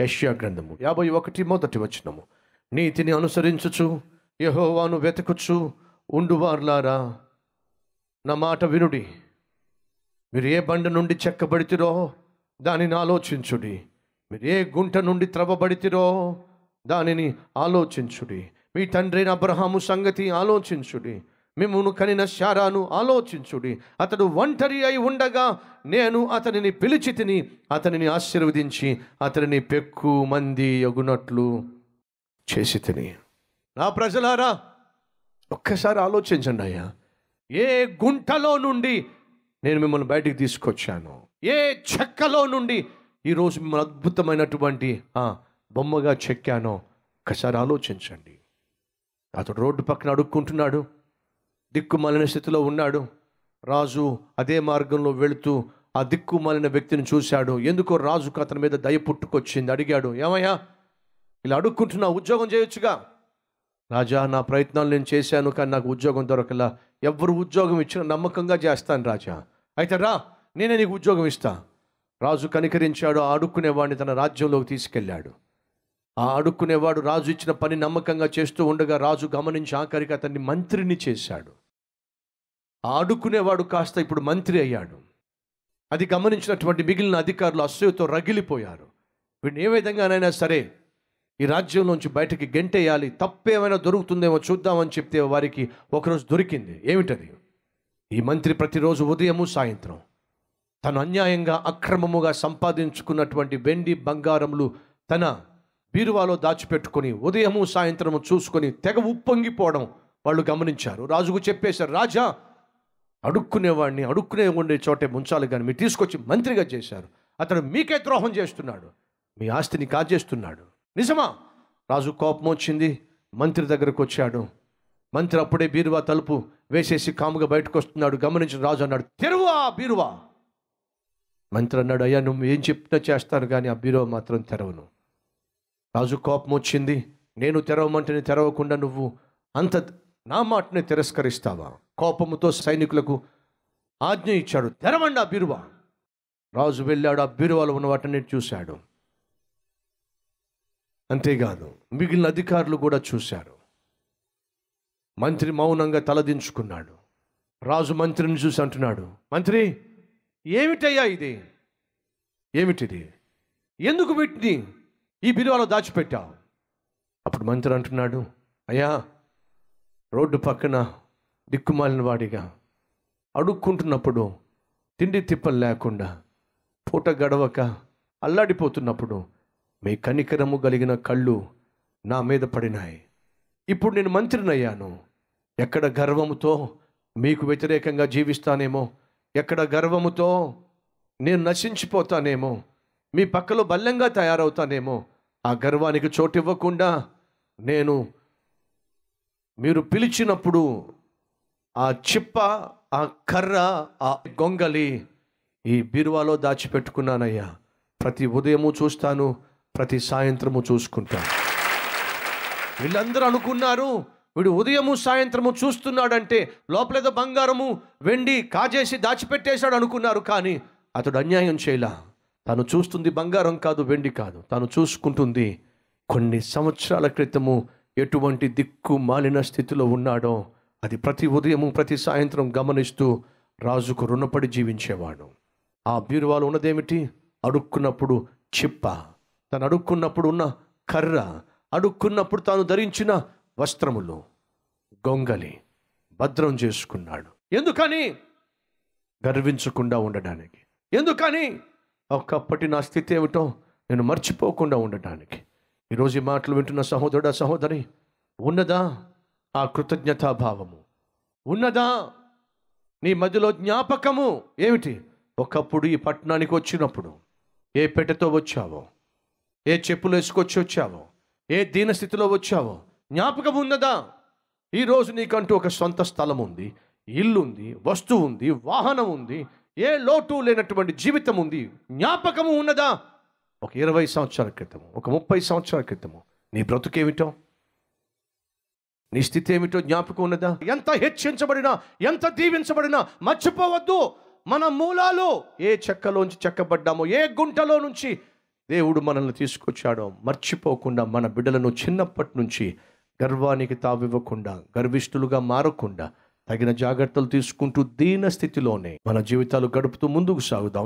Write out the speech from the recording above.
యష్యా గ్రంథము యాభై ఒకటి మొదటి వచనము. నీతిని అనుసరించుచు యహోవాను వెతకుచు ఉండువార్లారా నా మాట వినుడి. మీరు ఏ బండ నుండి చెక్కబడితిరో దానిని ఆలోచించుడి. మీరు ఏ గుంట నుండి త్రవ్వబడితిరో దానిని ఆలోచించుడి. మీ తండ్రి అబ్రహాము సంగతి ఆలోచించుడి. మిమ్మును కనిన శారాను ఆలోచించుడి. అతడు ఒంటరి అయి ఉండగా నేను అతనిని పిలిచి తిని అతనిని ఆశీర్వదించి అతనిని పెక్కు మంది ఎగునట్లు చేసి తిని. నా ప్రజలారా ఒక్కసారి ఆలోచించండి అయ్యా. ఏ గుంటలో నుండి నేను మిమ్మల్ని బయటికి తీసుకొచ్చాను? ఏ చెక్కలో నుండి ఈరోజు మిమ్మల్ని అద్భుతమైనటువంటి బొమ్మగా చెక్కానో ఒక్కసారి ఆలోచించండి. అతడు రోడ్డు పక్కన అడుక్కుంటున్నాడు. దిక్కుమాలిన స్థితిలో ఉన్నాడు. రాజు అదే మార్గంలో వెళుతూ ఆ దిక్కుమాలిన వ్యక్తిని చూశాడు. ఎందుకో రాజుకు అతని మీద దయ పుట్టుకొచ్చింది. అడిగాడు ఏమయ్యా ఇలా అడుక్కుంటున్నా ఉద్యోగం చేయొచ్చుగా? రాజా నా ప్రయత్నాలు నేను చేశాను కానీ నాకు ఉద్యోగం దొరకలా. ఎవరు ఉద్యోగం ఇచ్చినా నమ్మకంగా చేస్తాను రాజా. అయితే రా నేనే నీకు ఉద్యోగం ఇస్తా. రాజు కనికరించాడు. ఆ అడుక్కునేవాడిని తన రాజ్యంలోకి తీసుకెళ్ళాడు. ఆ అడుక్కునేవాడు రాజు ఇచ్చిన పని నమ్మకంగా చేస్తూ ఉండగా రాజు గమనించి ఆఖరికి అతన్ని మంత్రిని చేశాడు. ఆడుకునేవాడు కాస్త ఇప్పుడు మంత్రి అయ్యాడు. అది గమనించినటువంటి మిగిలిన అధికారులు అసూయతో రగిలిపోయారు. వీడిని ఏ విధంగానైనా సరే ఈ రాజ్యంలోంచి బయటకి గెంటేయాలి తప్పేమైనా దొరుకుతుందేమో చూద్దామని చెప్తే వారికి ఒకరోజు దొరికింది. ఏమిటది? ఈ మంత్రి ప్రతిరోజు ఉదయము సాయంత్రం తను అన్యాయంగా అక్రమముగా సంపాదించుకున్నటువంటి వెండి బంగారములు తన బీరువాలో దాచిపెట్టుకొని ఉదయము సాయంత్రము చూసుకొని తెగ ఉప్పొంగిపోవడం వాళ్ళు గమనించారు. రాజుకు చెప్పేశారు రాజా అడుక్కునేవాడిని అడుక్కునే ఉండే చోటే ముంచాలి కానీ మీరు తీసుకొచ్చి మంత్రిగా చేశారు. అతడు మీకే ద్రోహం చేస్తున్నాడు. మీ ఆస్తిని కాజేస్తున్నాడు. నిజమా? రాజు కోపం వచ్చింది. మంత్రి దగ్గరకు వచ్చాడు. మంత్రి అప్పుడే బీరువా తలుపు వేసేసి కాముగా బయటకు వస్తున్నాడు. గమనించిన రాజు అన్నాడు తెరువా బీరువా. మంత్రి అన్నాడు అయ్యా నువ్వు ఏం చెప్పినా చేస్తాను కానీ ఆ బీరువా మాత్రం తెరవను. రాజు కోపం వచ్చింది. నేను తెరవమంటే తెరవకుండా నువ్వు అంత నా మాటని తిరస్కరిస్తావా? కోపముతో సైనికులకు ఆజ్ఞ ఇచ్చాడు. తెరవండి ఆ బీరువా. రాజు వెళ్ళాడు ఆ బీరువాలో ఉన్న వాటిని చూశాడు. అంతేకాదు మిగిలిన అధికారులు కూడా చూశారు. మంత్రి మౌనంగా తలదించుకున్నాడు. రాజు మంత్రిని చూసి అంటున్నాడు మంత్రి ఏమిటయ్యా ఇది? ఏమిటిది? ఎందుకు వీటిని ఈ బిరువాలో దాచిపెట్టావు? అప్పుడు మంత్రి అంటున్నాడు అయ్యా రోడ్డు పక్కన దిక్కుమాలిన వాడిగా. అడుక్కుంటున్నప్పుడు తిండి తిప్పలు లేకుండా పూట గడవక అల్లాడిపోతున్నప్పుడు మీ కనికరము కలిగిన కళ్ళు నా మీద పడినాయి. ఇప్పుడు నేను మంత్రినయ్యాను. ఎక్కడ గర్వముతో మీకు వ్యతిరేకంగా జీవిస్తానేమో ఎక్కడ గర్వముతో నేను నశించిపోతానేమో మీ పక్కలో బల్లంగా తయారవుతానేమో ఆ గర్వానికి చోటు ఇవ్వకుండా నేను మీరు పిలిచినప్పుడు ఆ చిప్ప ఆ కర్ర ఆ గొంగలి ఈ బీరువాలో దాచిపెట్టుకున్నానయ్యా. ప్రతి ఉదయము చూస్తాను ప్రతి సాయంత్రము చూసుకుంటాను. వీళ్ళందరూ అనుకున్నారు వీడు ఉదయము సాయంత్రము చూస్తున్నాడంటే లోపలేదో బంగారము వెండి కాజేసి దాచిపెట్టేశాడు అనుకున్నారు కానీ అతడు అన్యాయం చేయలా. తను చూస్తుంది బంగారం కాదు వెండి కాదు. తను చూసుకుంటుంది కొన్ని సంవత్సరాల క్రితము ఎటువంటి దిక్కు మాలిన స్థితిలో ఉన్నాడో అది ప్రతి ఉదయము ప్రతి సాయంత్రం గమనిస్తూ రాజుకు రుణపడి జీవించేవాడు. ఆ బీరువాలో ఉన్నదేమిటి? అడుక్కున్నప్పుడు చిప్ప తను అడుక్కున్నప్పుడు ఉన్న కర్ర అడుక్కున్నప్పుడు తాను ధరించిన వస్త్రములు. గొంగలి భద్రం చేసుకున్నాడు. ఎందుకని? గర్వించకుండా ఉండడానికి ఎందుకని? ఒకప్పటి నా స్థితి ఏమిటో నేను మర్చిపోకుండా ఉండటానికి. ఈరోజు ఈ మాటలు వింటున్న సహోదరుడా సహోదరి ఉన్నదా ఆ కృతజ్ఞతాభావము? ఉన్నదా? నీ మధ్యలో జ్ఞాపకము ఏమిటి? ఒకప్పుడు ఈ పట్టణానికి వచ్చినప్పుడు ఏ పెట్టెతో వచ్చావో? ఏ చెప్పులు వేసుకొచ్చి వచ్చావో? ఏ దీనస్థితిలో వచ్చావో? జ్ఞాపకం ఉన్నదా? ఈరోజు నీకంటూ ఒక సొంత స్థలం ఉంది ఇల్లు ఉంది వస్తువు ఉంది వాహనం ఉంది ఏ లోటు లేనటువంటి జీవితం ఉంది. జ్ఞాపకము ఉన్నదా? ఒక ఇరవై సంవత్సరాల క్రితము ఒక ముప్పై సంవత్సరాల క్రితము. నీ బ్రతుకేమిటో? నీ స్థితి ఏమిటో జ్ఞాపకం ఉన్నదా? ఎంత హెచ్చించబడినా ఎంత దీవించబడినా మర్చిపోవద్దు. మన మూలాలు ఏ చెక్కలోంచి చెక్కబడ్డామో ఏ గుంటలో నుంచి దేవుడు మనల్ని తీసుకొచ్చాడో మర్చిపోకుండా మన బిడ్డలను చిన్నప్పటి నుంచి గర్వానికి తావివ్వకుండా గర్విష్ఠులుగా మారకుండా తగిన జాగ్రత్తలు తీసుకుంటూ దీన స్థితిలోనే మన జీవితాలు గడుపుతూ ముందుకు సాగుదాం.